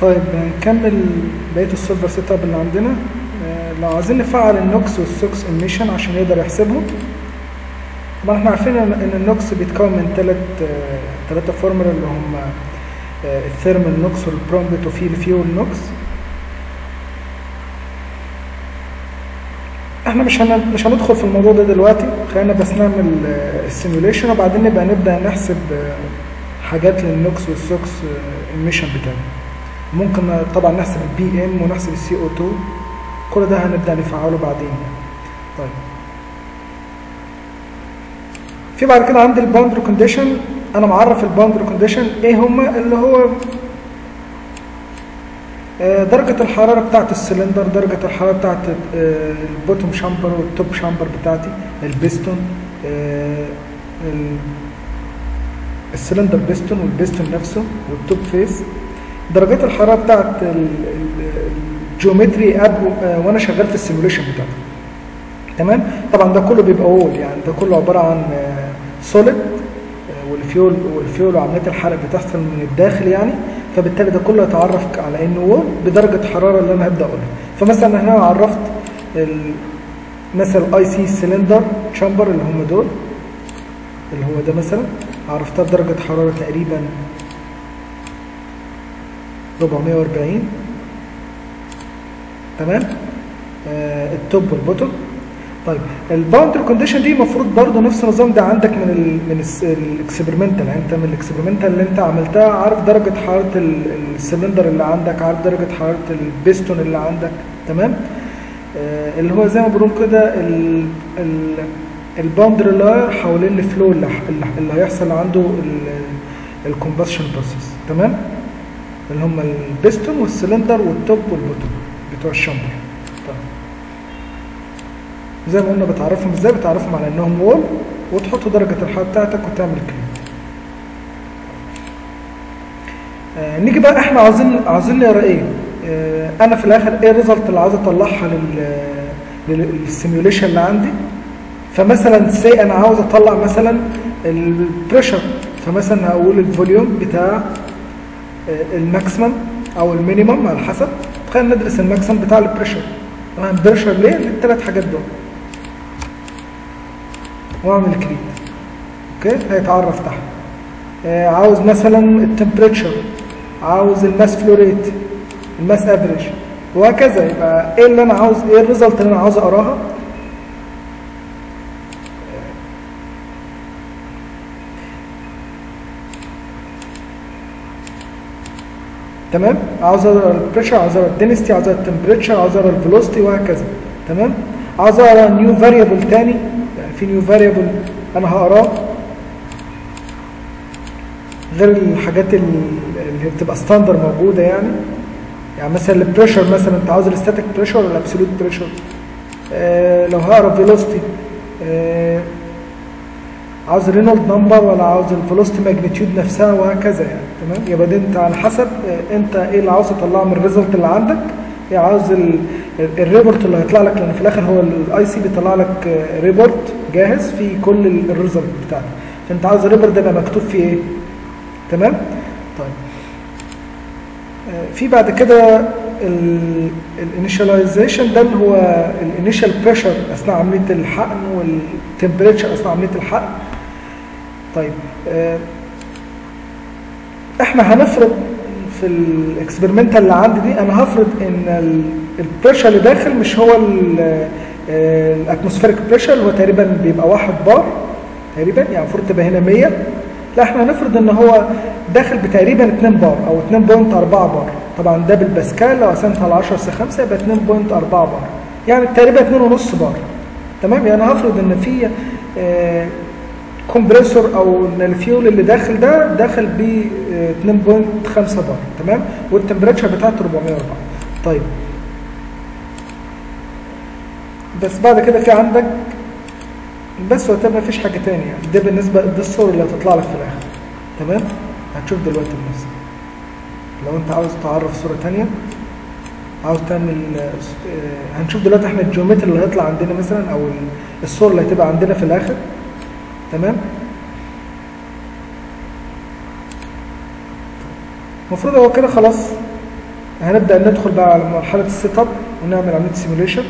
طيب نكمل بقية ال solver setup اللي عندنا آه، لو عايزين نفعل ال NOx وال SOx emission عشان يقدر يحسبهم طبعا إحنا عارفين إن ال NOx بيتكون من ثلاث ثلاثة فورمولا اللي هم آه، ال thermal NOx وال prompt وفي ال fuel NOx إحنا مش. مش هندخل في الموضوع ده دلوقتي خلينا بس نعمل ال simulation وبعدين نبقى نبدأ نحسب آه، حاجات لل NOx وال SOx emission بتاعنا ممكن طبعا نحسب ال PM ونحسب ال CO2 كل ده هنبدأ نفعله بعدين. طيب. في بعد كده عندي ال boundary condition أنا معرف ال boundary condition إيه هما؟ اللي هو آه، درجة الحرارة بتاعت السلندر درجة الحرارة بتاعت ال bottom chamber وال top chamber بتاعتي البيستون آه، ال- cylinder piston وال piston نفسه وال top face درجات الحرارة بتاعت ال- ال- geometry اب آه، وأنا شغال في ال simulation بتاعتي. تمام؟ طبعا ده كله بيبقى wall يعني ده كله عبارة عن solid وال fuel وال fuel وعملية الحرق بتحصل من الداخل يعني فبالتالي ده كله يتعرف على إنه wall بدرجة حرارة اللي أنا هبدأ أقولها. فمثلا هنا عرفت مثلا اي سي cylinder chamber اللي هم دول اللي هو ده مثلا عرفتها بدرجة حرارة تقريبا 440 تمام؟ آه ال top وال bottom. طيب ال boundary condition دي المفروض برضه نفس النظام ده عندك من ال من ال experimental. يعني انت من ال experimental اللي انت عملتها عارف درجة حرارة ال- السلندر اللي عندك عارف درجة حرارة البيستون اللي عندك. تمام؟ آه اللي هو زي ما بنقول كده ال boundary layer حوالين ال flow اللي, اللي هيحصل عنده ال combustion process. تمام؟ اللي هم البيستون والسلندر والتوب والبوتوم بتوع ال chamber طيب. زي ما قلنا بتعرفهم إزاي بتعرفهم؟ على إنهم wall وتحط درجة الحرارة بتاعتك وتعمل click آه نيجي بقى إحنا عاوزين عاوزين نقرأ إيه؟ آه أنا في الآخر إيه ال result اللي عاوز أطلعها لل لل simulation اللي عندي؟ فمثلا سي أنا عاوز أطلع مثلا ال pressure فمثلا هقول ال volume بتاع ال maximum أو ال minimum على حسب. خلينا ندرس ال maximum بتاع ال pressure تمام؟ pressure ليه؟ للثلاث حاجات دول. وأعمل create okay؟ هيتعرف تحت. آه عاوز مثلا ال temperature عاوز ال mass flow rate ال mass average وهكذا. يبقى إيه اللي أنا عاوز؟ إيه ال result اللي أنا عاوز أقراها؟ تمام؟ عاوز اقرا ال pressure عاوز اقرا ال density عاوز اقرا ال temperature عاوز اقرا ال velocity وهكذا. تمام؟ عاوز اقرا new variable تاني. في new variable أنا هقراه. غير الحاجات ال- اللي بتبقى standard موجودة يعني. يعني مثلا ال pressure مثلا أنت عاوز ال static pressure ولا ال absolute pressure آه لو هقرا velocity آه عاوز Reynolds number ولا عاوز ال velocity magnitude نفسها وهكذا يعني تمام؟ يبقى ده انت على حسب انت إيه اللي عاوز تطلعه من ال result اللي عندك؟ إيه عاوز ال- ال- ال report اللي هيطلع لك لأن في الآخر هو ال IC بيطلع لك report جاهز فيه كل ال- ال result بتاعتك. فأنت عاوز الريبورت ده يبقى مكتوب فيه إيه؟ تمام؟ طيب. في بعد كده ال initialization ده اللي هو ال initial pressure أثناء عملية الحقن وال temperature أثناء عملية الحقن. طيب آه، إحنا هنفرض في ال experimental اللي عندي دي أنا هفرض إن ال pressure اللي داخل مش هو ال atmospheric pressure اللي هو تقريبا بيبقى واحد بار تقريبا يعني المفروض تبقى هنا 100 لا إحنا هنفرض إن هو داخل بتقريبا 2 بار أو 2.4 بار طبعا ده بالباسكال لو قسمتها على 10 اس 5 يبقى 2.4 بار يعني تقريبا 2.5 بار تمام؟ يعني هفرض إن في آه compressor أو الفيول اللي داخل ده داخل ب 2.5 بار تمام؟ وال temperature بتاعته 404 طيب. بس بعد كده في عندك بس وقتها ما فيش حاجة تانية. يعني ده بالنسبة الصور اللي هتطلع لك في الآخر. تمام؟ هتشوف دلوقتي بنفسك لو أنت عاوز تعرف صورة تانية عاوز تعمل آه، هنشوف دلوقتي إحنا ال geometry اللي هيطلع عندنا مثلا أو الصور اللي هتبقى عندنا في الآخر. تمام؟ المفروض هو كده خلاص. هنبدأ ندخل بقى على مرحلة ال setup ونعمل عملية simulation